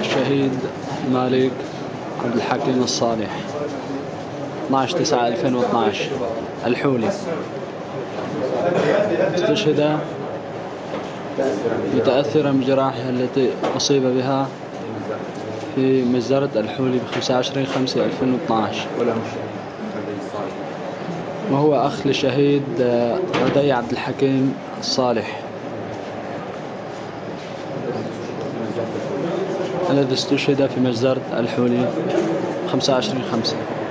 الشهيد مالك عبد الحكيم الصالح. 12 9 2012 الحولي. استشهد متأثرا بجراحه التي أصيب بها في مجزرة الحولي ب 25 5 2012 وهو أخ لشهيد ردي عبد الحكيم الصالح. الذي استشهد في مجزرة الحولي 25 5